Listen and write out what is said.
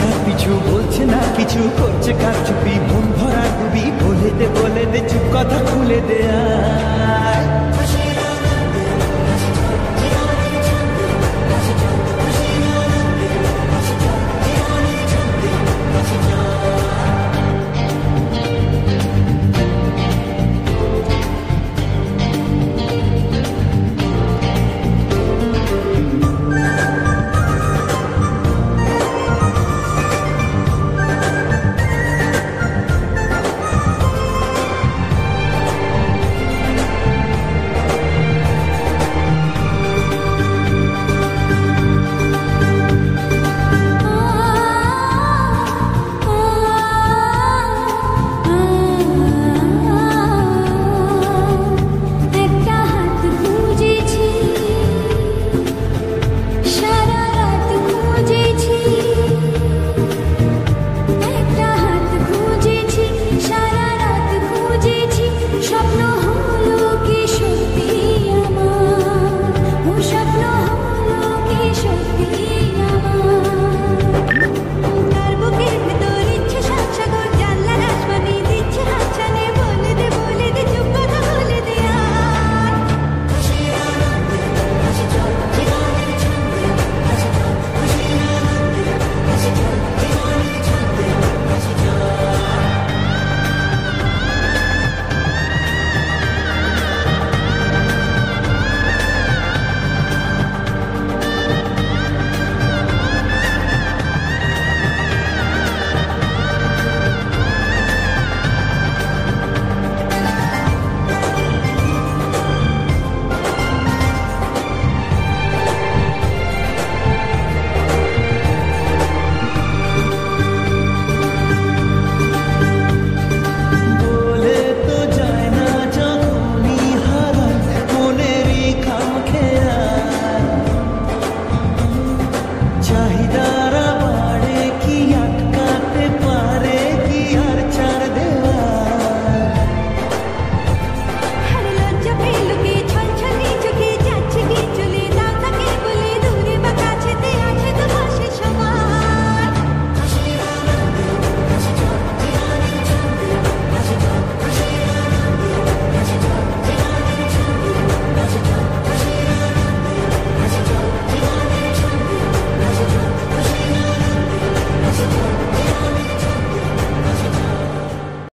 না পিছু বলছে না কিছু করছে কার চুপি? মন ভরা ডুবি, বলে দে বলে দে, চুপ কথা খুলে দেয়া